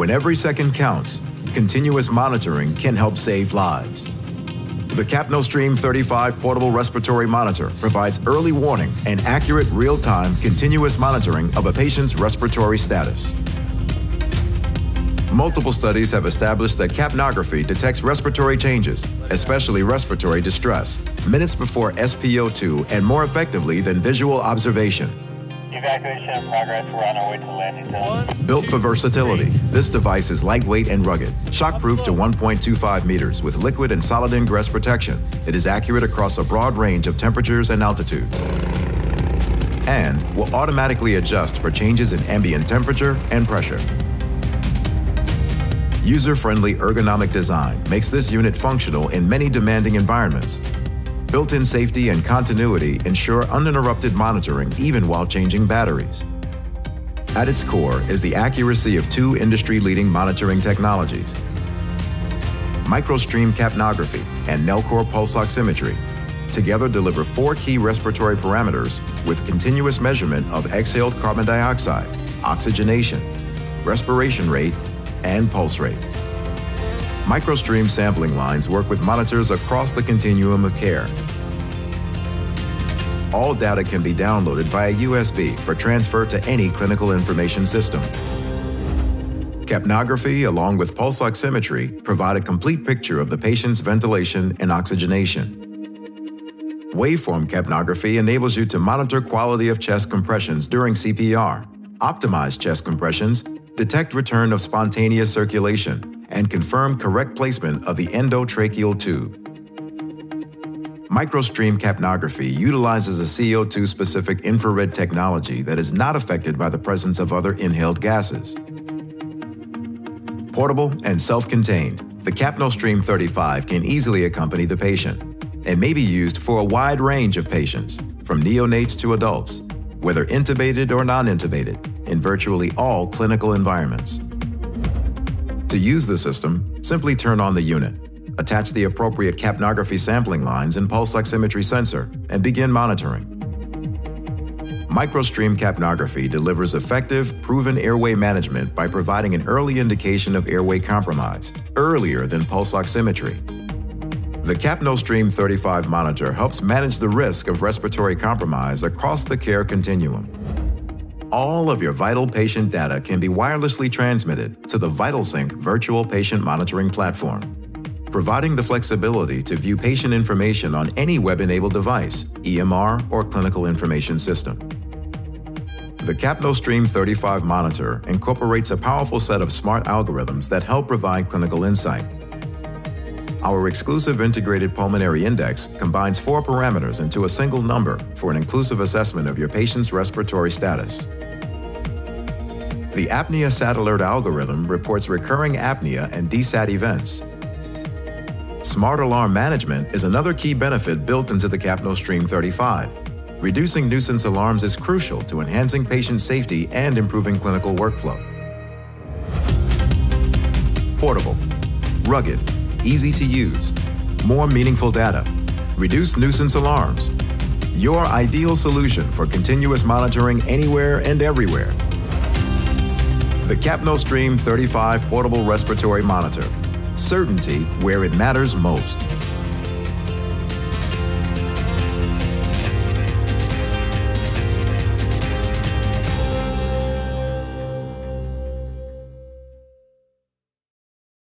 When every second counts, continuous monitoring can help save lives. The CapnoStream 35 portable respiratory monitor provides early warning and accurate real-time continuous monitoring of a patient's respiratory status. Multiple studies have established that capnography detects respiratory changes, especially respiratory distress, minutes before SpO2 and more effectively than visual observation. Evacuation in progress. We're on our way to landing zone. Built for versatility, this device is lightweight and rugged, shockproof to 1.25 meters with liquid and solid ingress protection. It is accurate across a broad range of temperatures and altitudes. And will automatically adjust for changes in ambient temperature and pressure. User-friendly ergonomic design makes this unit functional in many demanding environments. Built-in safety and continuity ensure uninterrupted monitoring even while changing batteries. At its core is the accuracy of two industry-leading monitoring technologies, MicroStream capnography and Nellcor pulse oximetry together deliver four key respiratory parameters with continuous measurement of exhaled carbon dioxide, oxygenation, respiration rate, and pulse rate. MicroStream sampling lines work with monitors across the continuum of care. All data can be downloaded via USB for transfer to any clinical information system. Capnography, along with pulse oximetry, provide a complete picture of the patient's ventilation and oxygenation. Waveform capnography enables you to monitor quality of chest compressions during CPR, optimize chest compressions, detect return of spontaneous circulation, and confirm correct placement of the endotracheal tube. MicroStream capnography utilizes a CO2-specific infrared technology that is not affected by the presence of other inhaled gases. Portable and self-contained, the CapnoStream 35 can easily accompany the patient and may be used for a wide range of patients, from neonates to adults, whether intubated or non-intubated, in virtually all clinical environments. To use the system, simply turn on the unit, attach the appropriate capnography sampling lines and pulse oximetry sensor, and begin monitoring. MicroStream capnography delivers effective, proven airway management by providing an early indication of airway compromise, earlier than pulse oximetry. The CapnoStream 35 monitor helps manage the risk of respiratory compromise across the care continuum. All of your vital patient data can be wirelessly transmitted to the VitalSync virtual patient monitoring platform, providing the flexibility to view patient information on any web-enabled device, EMR, or clinical information system. The CapnoStream 35 monitor incorporates a powerful set of smart algorithms that help provide clinical insight. Our exclusive integrated pulmonary index combines four parameters into a single number for an inclusive assessment of your patient's respiratory status. The Apnea Sat Alert algorithm reports recurring apnea and DSAT events. Smart alarm management is another key benefit built into the CapnoStream 35. Reducing nuisance alarms is crucial to enhancing patient safety and improving clinical workflow. Portable, rugged, easy to use, more meaningful data, reduce nuisance alarms. Your ideal solution for continuous monitoring anywhere and everywhere. The CapnoStream 35 Portable Respiratory Monitor. Certainty where it matters most.